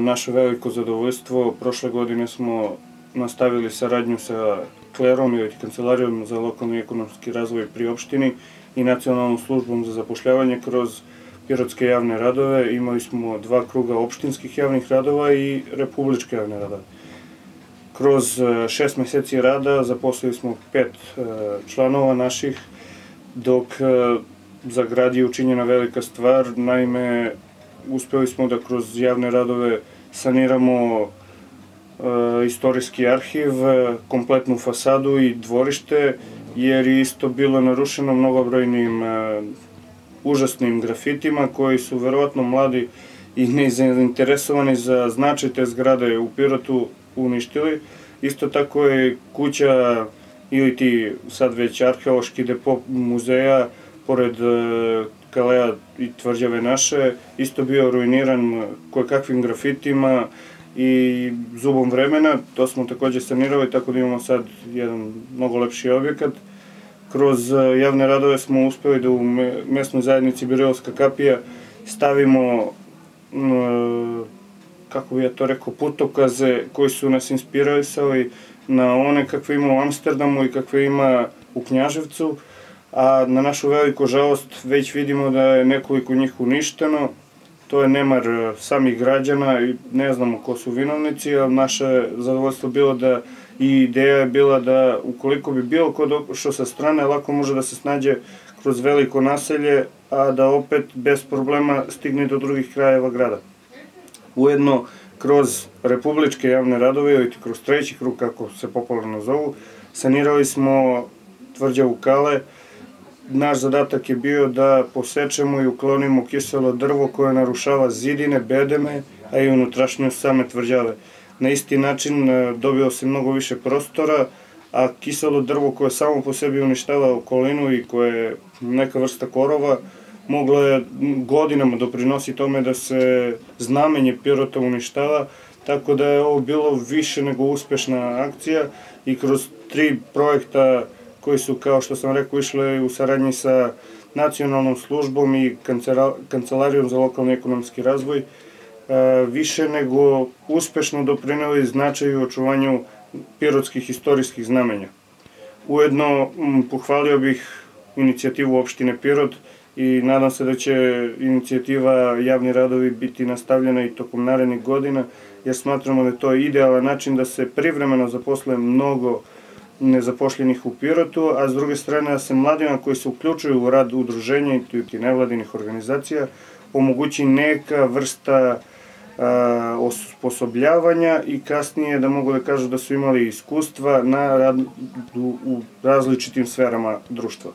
Naše veliko zadovoljstvo, prošle godine smo nastavili saradnju sa Klerom i Kancelarijom za lokalni ekonomski razvoj pri opštini i Nacionalnom službom za zapošljavanje kroz Pirotske javne radove. Imali smo dva kruga opštinskih javnih radova i republičke javne radove. Kroz e, šest meseci rada zaposlili smo pet e, članova naših, dok e, za grad je učinjena velika stvar, naime uspeli smo da kroz javne radove saniramo istorijski arhiv, kompletnu fasadu i dvorište, jer je isto bilo narušeno mnogobrojnim užasnim grafitima koji su verovatno mladi i nezainteresovani za značaj te zgrade u Pirotu uništili. Isto tako je kuća ili ti sad već arheološki depo muzeja pored e, Kaleja i tvrđave naše, isto bio ruiniran kakvim grafitima i zubom vremena, to smo takođe sanirali, tako da imamo sad jedan mnogo lepši objekat. Kroz e, javne radove smo uspeli da u mesnoj zajednici Birilska kapija stavimo kako bi ja to rekao, putokaze koji su nas inspirisali na one kakve ima u Amsterdamu i kakve ima u Knjaževcu, a na našu veliku žalost već vidimo da je nekoliko njih uništeno, to je nemar e, samih građana i ne znamo ko su vinovnici, ali naše zadovoljstvo bilo da i ideja je bila da ukoliko bi bilo ko došao sa strane, lako može da se snađe kroz veliko naselje, a da opet bez problema stigne do drugih krajeva grada. Ujedno, kroz republičke javne radove ili kroz treći krug, kako se popularno zovu, sanirali smo tvrđavu Kale. Naš zadatak je bio da posečemo i uklonimo kiselo drvo koje narušava zidine, bedeme, a i unutrašnju same tvrđave. Na isti način e, dobio se mnogo više prostora, a kiselo drvo koje samo po sebi uništava okolinu i koje je neka vrsta korova, mogla je godinama doprinosi tome da se znamenje Pirota uništava, tako da je ovo bilo više nego uspešna akcija i kroz tri projekta koji su, kao što sam rekao, išle u saradnji sa nacionalnom službom i kancelarijom za lokalni ekonomski razvoj, e, više nego uspešno doprineli značaju očuvanju pirotskih istorijskih znamenja. Ujedno pohvalio bih inicijativu opštine Pirot i nadam se da će inicijativa javni radovi biti nastavljena i tokom narednih godina, jer smatramo da je to idealan način da se privremeno zaposle mnogo nezapošljenih u Pirotu, a s druge strane da se mladima koji se uključuju u rad udruženja i nevladinih organizacija omogući neka vrsta a, osposobljavanja i kasnije da mogu da kažu da su imali iskustva na rad u, u različitim sferama društva.